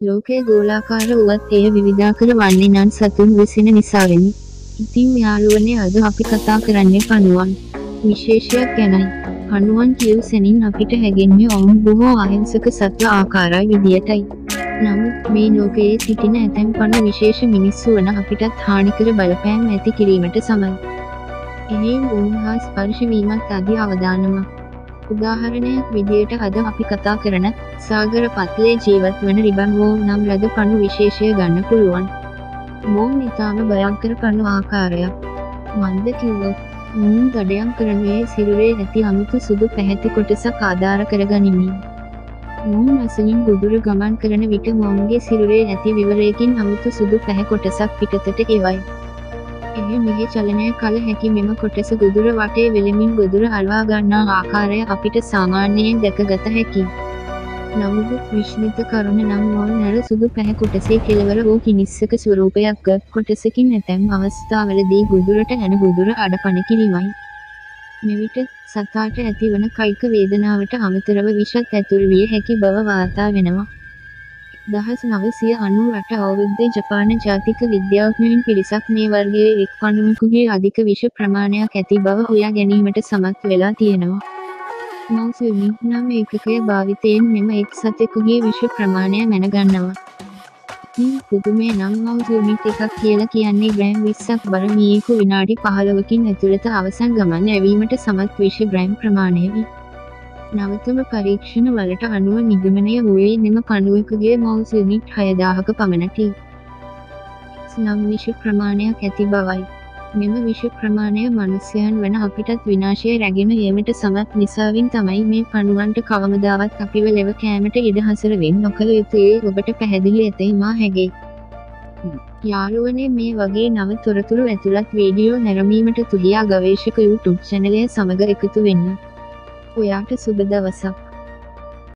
ලෝකය ගෝලාකාර වුවත් එය විවිධාකර වන්නේ නම් සතුන් විසින නිසාවෙනි. ඉතින් යාළුවනේ අද අපි කතා කරන්නේ පණුවන්. විශේෂයක් ගැනයි. පණුවන් කියව් සැනින් අපිට හැගෙන්නේ ඔවුන් බොහෝ අහිංසක සත්ව ආකාරයි විදියටයි. නමුත් මේ ලෝකයේ සිටින ඇතැම් පණු විශේෂ මිනිස්සු වන අපිටත් හානිකර බලපෑම් ඇති කිරීමට සමයි. එහෙයින් ඔවුන් හා ස්පර්ශවීමත් අධි අවදානමක්. උදාහරණයක් විදියට අද අපි කතා කරන සාගර පත්ලේ ජීවත් වන රිබන් වෝ නම් ලද පණු විශේෂය ගන්න පුළුවන්. මෝන් ඉතාම භයංකර පණු ආකාරයක්. මන්ද කිව්වොත් මුන් දඩයම් කරනුවේ සිරුරේ ඇති අමුතු සුදු පැහැති කොටසක් ආධාර කරගනිමින්. මුන් අසලින් ගුදුර ගමන් කරන විට මොවුන්ගේ සිරුරේ ඇති විවරයකින් අමුතු සුදු පැහැ කොටසක් පිටතට එවයි. එය මෙහි චලනය කළ හැකි මෙම කොටස ගොදුර වටේ වෙලමින් ගොදුර අල්වා ගන්නා ආකාරය අපිට සාමාන්‍යයෙන් දැකගත හැකි. නමුත් විශ්නිත කරුණ නම් මොල් නැර සුදු පැහැ කොටසේ කෙළවර වූ කිනිස්සක ස්වරූපයක් ගත් කොටසකින් ඇතැම් අවස්ථාවලදී ගුදුරට ඇන ගුදුර අඩපන කිරීමයි. මෙවිට සතාට ඇතිවන කයික වේදනාවට අමතරව විෂත් ඇතුල් විය හැකි බව වාර්තා වෙනවා. දහස් නවසිය අනුවට අවුරුද්දේ ජපාන ජාතික විද්‍යාඥයින් පිරිසක් මේ වර්ගයේ එක් පණුවෙකුගේ අධික විෂ ප්‍රමාණයක් ඇති බව හොයා ගැනීමට සමත් වෙලා තියෙනවා. මවසුමි නම් ඒකකය භාවිතයෙන් මෙම එක් සතෙකුගේ විෂ ප්‍රමාණය මැනගන්නවා. ඉතින් පුදුමේ නම් මවසුමිට එකක් කියලා කියන්නේ ග්‍රෑම් විස්සක් බර මියෙකු විනාඩි පහළවකින් ඇතුළත අවසන් ගමන් ඇවීමට සමත් විෂ ග්‍රෑම් ප්‍රමාණයවි. නවතම පරීක්ෂණ වලට අනුව නිගමනය වූයේ මෙම පණුවකගේ මවසනිට් හයදාහක පමණටි. නම් විෂ ප්‍රමාණයක් ඇති බවයි. මෙම විෂ ප්‍රමාණය මනුස්්‍යයන් වන අපිටත් විනාශය රැගෙන ඒමට සමත් නිසාවින් තමයි මේ පණුවන්ට කවමදාවත් අපිව ලෙව කෑමට ඉඩහසරවෙන් නොකළ යුතුයේ ඔබට පැහැදිලි ඇතයි මා හැගේ. යාළුවනේ මේ වගේ නව තොරතුරු ඇතුළත් වීඩියෝ නැරමීමට තුළියා ගවේශක YouTube චැනලය සමඟ එකතු වෙන්න. ඔයාට සුබ දවසක්.